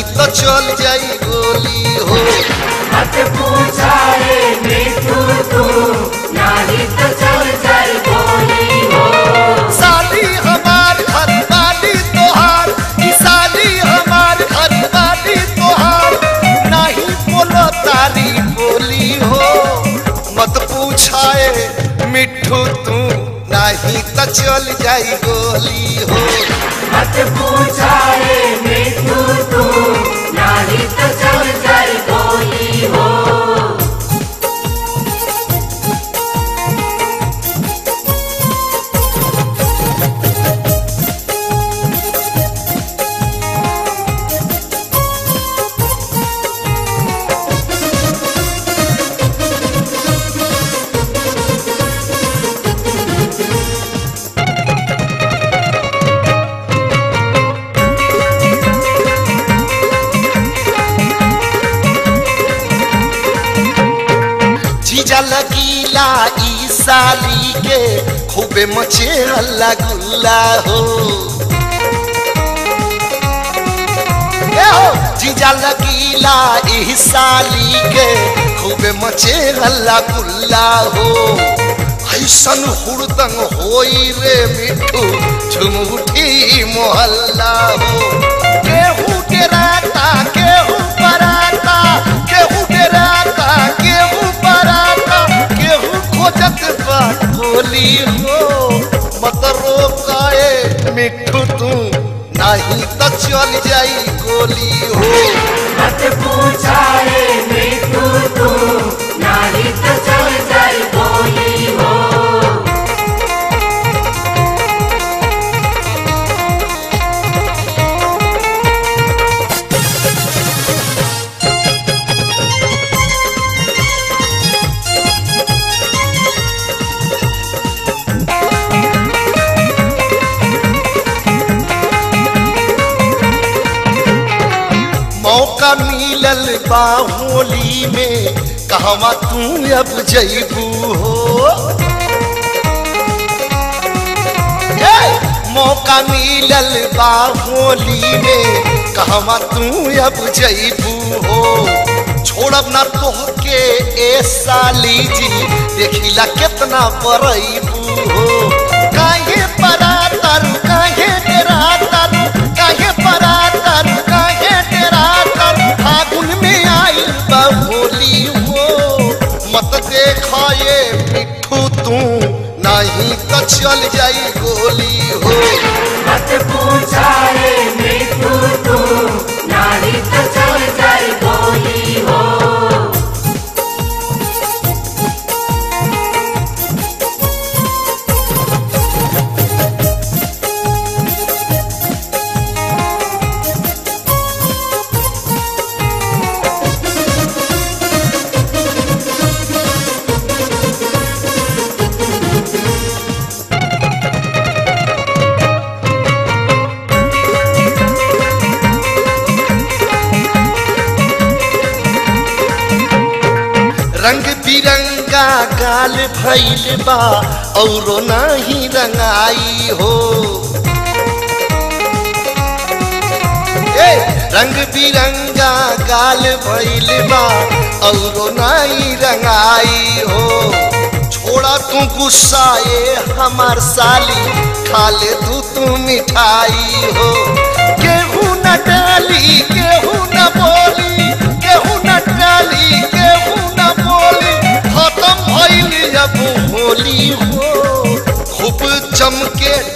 नहीं तो चल जाई गोली हो। मत पूछाए मिठू तू नहीं तो चल जाए गोली हो। साली हमार घर वाली तोहार ई साली हमार घर वाली तोहार नहीं बोलो तारी बोली हो। मत पूछाए मिठू तू नहीं तो चल जाई गोली हो। मत पूछाए मिठू तू नहीं तो चल लगीला ई साली के खूबे मचे हल्ला गुल्ला हो। जीजा लगीला ई साली के खूबे मचे हल्ला गुल्ला हो। ऐसन हुड़दंग होई रे मिठू, झुम उठी मोहल्ला हो। मिठू तू नहीं तो चल जाई गोली हो. मत पूछाए मिठू तू, नहीं तो चल जाए मिलल बा होली में कहवा तू अब जैबू हो। मौका मिलल बा होली में कहवा तू अब जैबू हो। छोड़ब ना तोहके ए साली जी देखिला कितना परैबू हो। मत देखा ये मिठू तू। नहीं तो चल जाई गोली हो। मत पूछाए रंग बिरंगा गाल भइल बा, औरो नाही रंगाई हो। ए रंग बिरंगा गाल भइल बा, औरो नाही रंगाई हो। छोड़ा तू गुस्सा, ए, हमार साली खा ले तू तू मिठाई हो।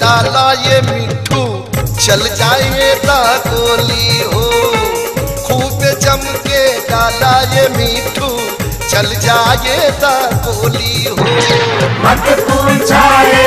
डाला ये मिठू। चल जाए ता गोली हो। खूब जम के डाला ये मिठू। चल जाए ता गोली हो मत पूछाए